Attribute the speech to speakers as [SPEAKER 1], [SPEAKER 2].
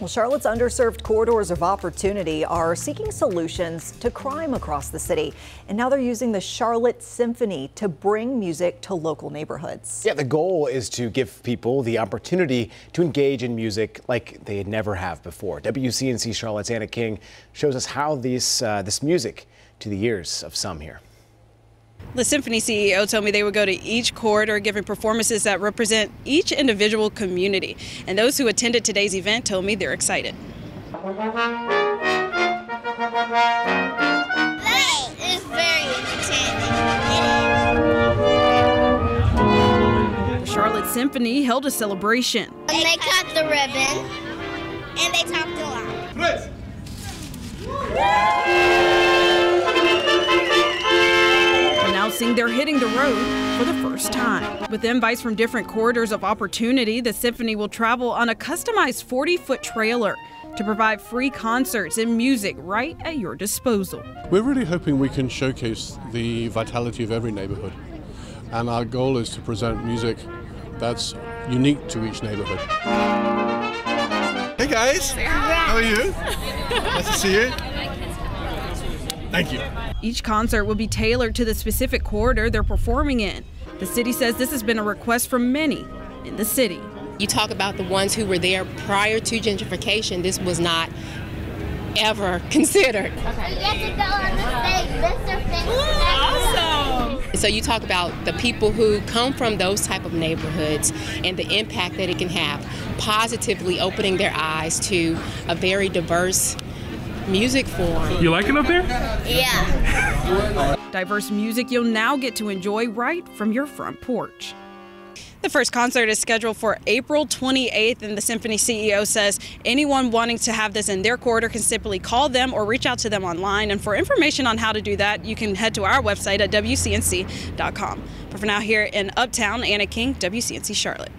[SPEAKER 1] Well, Charlotte's underserved corridors of opportunity are seeking solutions to crime across the city. And now they're using the Charlotte Symphony to bring music to local neighborhoods.
[SPEAKER 2] Yeah, the goal is to give people the opportunity to engage in music like they never have before. WCNC Charlotte's Anna King shows us how these, uh, this music to the ears of some here.
[SPEAKER 3] The Symphony CEO told me they would go to each corridor giving performances that represent each individual community. And those who attended today's event told me they're excited. The Charlotte Symphony held a celebration.
[SPEAKER 4] And they cut the ribbon and they talked a lot.
[SPEAKER 3] Announcing they're hitting the road for the first time. With invites from different corridors of opportunity, the symphony will travel on a customized 40 foot trailer to provide free concerts and music right at your disposal.
[SPEAKER 5] We're really hoping we can showcase the vitality of every neighborhood. And our goal is to present music that's unique to each neighborhood.
[SPEAKER 6] Hey guys, how are you? nice to see you. Thank you.
[SPEAKER 3] Each concert will be tailored to the specific corridor they're performing in. The city says this has been a request from many in the city.
[SPEAKER 7] You talk about the ones who were there prior to gentrification, this was not ever considered.
[SPEAKER 4] Okay. You get to go on the stage,
[SPEAKER 7] Awesome. So you talk about the people who come from those type of neighborhoods and the impact that it can have, positively opening their eyes to a very diverse music form.
[SPEAKER 8] You like it up there?
[SPEAKER 4] Yeah.
[SPEAKER 3] Diverse music you'll now get to enjoy right from your front porch. The first concert is scheduled for April 28th, and the Symphony CEO says anyone wanting to have this in their quarter can simply call them or reach out to them online. And for information on how to do that, you can head to our website at WCNC.com. But for now, here in Uptown, Anna King, WCNC Charlotte.